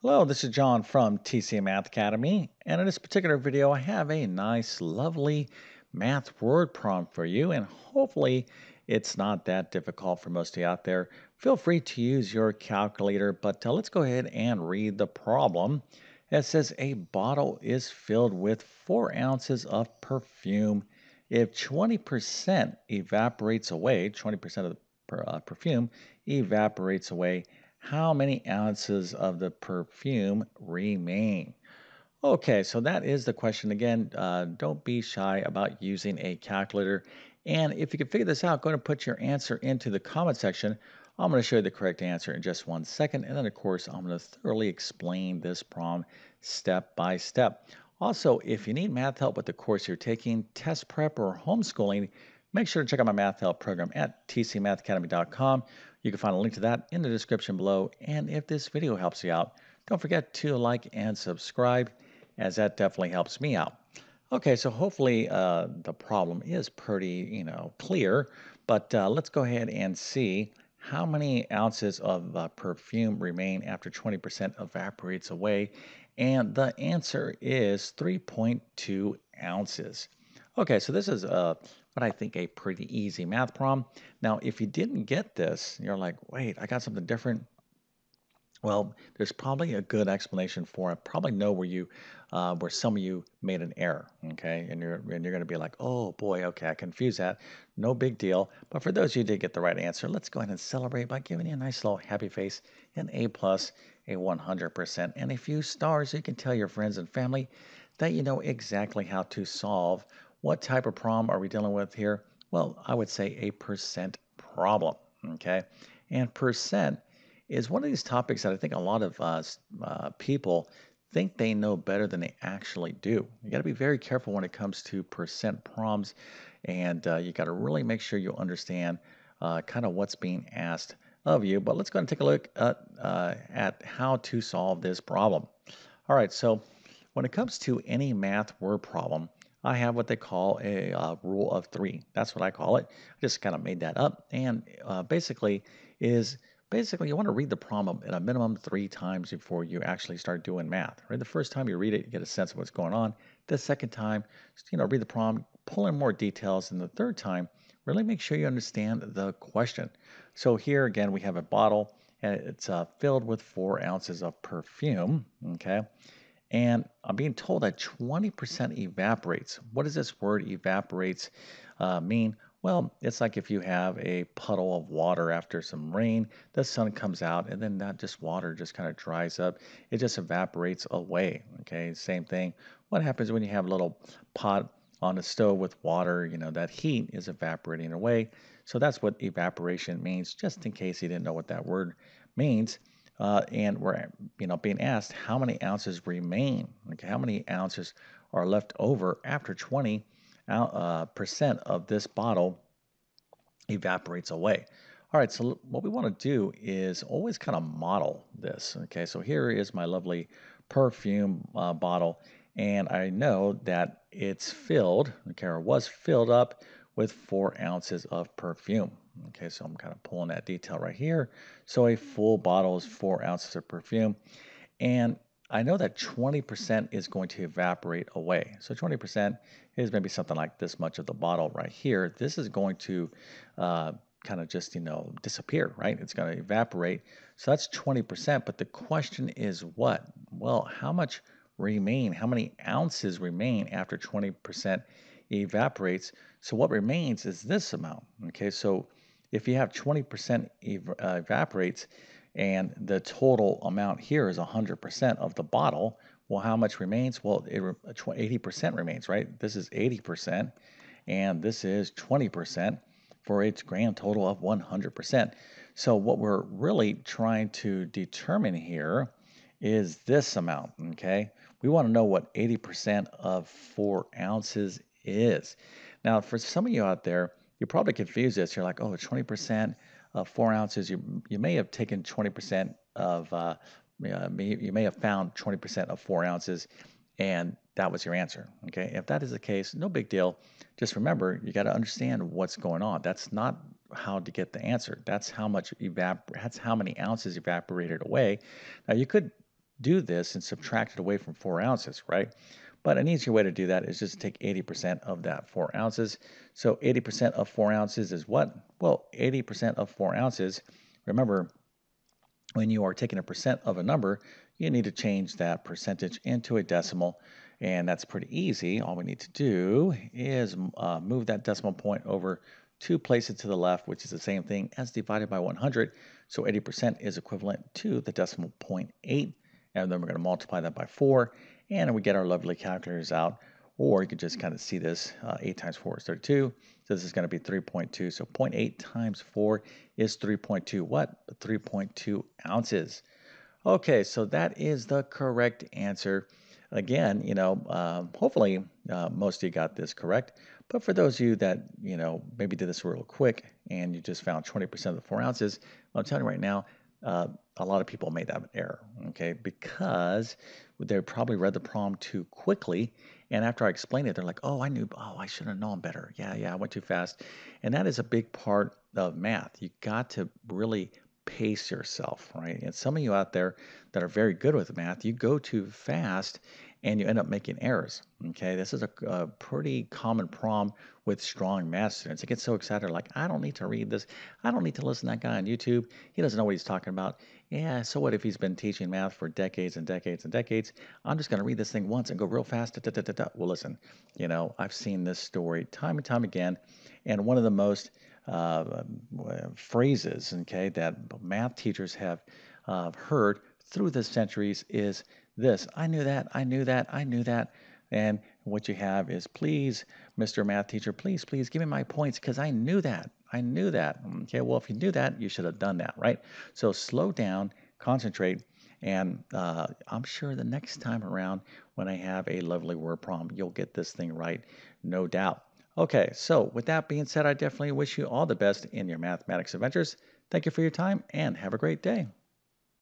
Hello, this is John from TC Math Academy, and in this particular video I have a nice, lovely math word problem for you, and hopefully it's not that difficult for most of you out there. Feel free to use your calculator, but uh, let's go ahead and read the problem. It says a bottle is filled with 4 ounces of perfume. If 20% evaporates away, 20% of the per, uh, perfume evaporates away, how many ounces of the perfume remain? Okay, so that is the question. Again, uh, don't be shy about using a calculator. And if you can figure this out, go and put your answer into the comment section. I'm going to show you the correct answer in just one second. And then, of course, I'm going to thoroughly explain this problem step by step. Also, if you need math help with the course you're taking, test prep, or homeschooling, make sure to check out my math help program at tcmathacademy.com. You can find a link to that in the description below. And if this video helps you out, don't forget to like and subscribe, as that definitely helps me out. Okay, so hopefully uh, the problem is pretty, you know, clear. But uh, let's go ahead and see how many ounces of uh, perfume remain after 20% evaporates away. And the answer is 3.2 ounces. Okay, so this is uh, what I think a pretty easy math problem. Now, if you didn't get this, you're like, wait, I got something different. Well, there's probably a good explanation for it. Probably know where you, uh, where some of you made an error. Okay, and you're and you're going to be like, oh boy, okay, I confused that. No big deal. But for those you who did get the right answer, let's go ahead and celebrate by giving you a nice little happy face, an A plus, a 100%, and a few stars. So you can tell your friends and family that you know exactly how to solve. What type of problem are we dealing with here? Well, I would say a percent problem. Okay, and percent is one of these topics that I think a lot of uh, uh, people think they know better than they actually do. You got to be very careful when it comes to percent problems, and uh, you got to really make sure you understand uh, kind of what's being asked of you. But let's go and take a look at, uh, at how to solve this problem. All right, so when it comes to any math word problem, I have what they call a uh, rule of three. That's what I call it. I just kind of made that up, and basically is basically you want to read the problem at a minimum three times before you actually start doing math. Right, the first time you read it, you get a sense of what's going on. The second time, you know, read the problem, pull in more details, and the third time, really make sure you understand the question. So here again, we have a bottle, and it's uh, filled with four ounces of perfume. Okay. And I'm being told that 20% evaporates. What does this word evaporates uh, mean? Well, it's like if you have a puddle of water after some rain, the sun comes out, and then that just water just kind of dries up. It just evaporates away. Okay, same thing. What happens when you have a little pot on the stove with water? You know, that heat is evaporating away. So that's what evaporation means, just in case you didn't know what that word means. Uh, and we're you know being asked how many ounces remain. Okay, how many ounces are left over after 20 uh, percent of this bottle evaporates away. All right, so what we want to do is always kind of model this. Okay, so here is my lovely perfume uh, bottle, and I know that it's filled, okay, or was filled up with four ounces of perfume. Okay, so I'm kind of pulling that detail right here. So a full bottle is four ounces of perfume. And I know that 20% is going to evaporate away. So 20% is maybe something like this much of the bottle right here. This is going to uh, kind of just, you know, disappear, right? It's going to evaporate. So that's 20%. But the question is what? Well, how much remain? How many ounces remain after 20% evaporates? So what remains is this amount. Okay, so if you have 20% ev- uh, evaporates, and the total amount here is 100% of the bottle. Well, how much remains? Well, 80% remains, right? This is 80%, and this is 20% for its grand total of 100%. So, what we're really trying to determine here is this amount, okay? We want to know what 80% of four ounces is. Now, for some of you out there, you're probably confused this. You're like, oh, 20% uh, four ounces, you, you may have taken 20% of, uh, you may have found 20% of four ounces, and that was your answer. Okay, if that is the case, no big deal. Just remember, you got to understand what's going on. That's not how to get the answer. That's how much evap. That's how many ounces evaporated away. Now you could do this and subtract it away from four ounces, right? But an easier way to do that is just take 80% of that four ounces. So 80% of four ounces is what? Well, 80% of four ounces, remember, when you are taking a percent of a number, you need to change that percentage into a decimal. And that's pretty easy. All we need to do is uh, move that decimal point over two places to the left, which is the same thing as divided by 100. So 80% is equivalent to the decimal point 8. And then we're going to multiply that by 4. And we get our lovely calculators out. Or you could just kind of see this. Uh, 8 times 4 is 32. So this is going to be 3.2. So 0.8 times 4 is 3.2. What? 3.2 ounces. Okay, so that is the correct answer. Again, you know, uh, hopefully uh, most of you got this correct. But for those of you that, you know, maybe did this real quick and you just found 20% of the four ounces, well, I'm telling you right now, uh, a lot of people made that error, okay, because they probably read the problem too quickly. And after I explained it, they're like, oh, I knew, oh, I should have known better. Yeah, yeah, I went too fast. And that is a big part of math. You got to really pace yourself, right? And some of you out there that are very good with math, you go too fast and you end up making errors. Okay, this is a, a, pretty common problem with strong math students. They get so excited, like, I don't need to read this. I don't need to listen to that guy on YouTube. He doesn't know what he's talking about. Yeah, so what if he's been teaching math for decades and decades and decades? I'm just going to read this thing once and go real fast. Da, da, da, well, listen, you know, I've seen this story time and time again. And one of the most uh, phrases, okay, that math teachers have uh, heard through the centuries is this. I knew that, I knew that, I knew that. And what you have is, please, Mr. Math teacher, please, please give me my points because I knew that. I knew that. Okay, well, if you knew that, you should have done that, right? So slow down, concentrate, and uh, I'm sure the next time around when I have a lovely word problem, you'll get this thing right, no doubt. Okay, so with that being said, I definitely wish you all the best in your mathematics adventures. Thank you for your time and have a great day.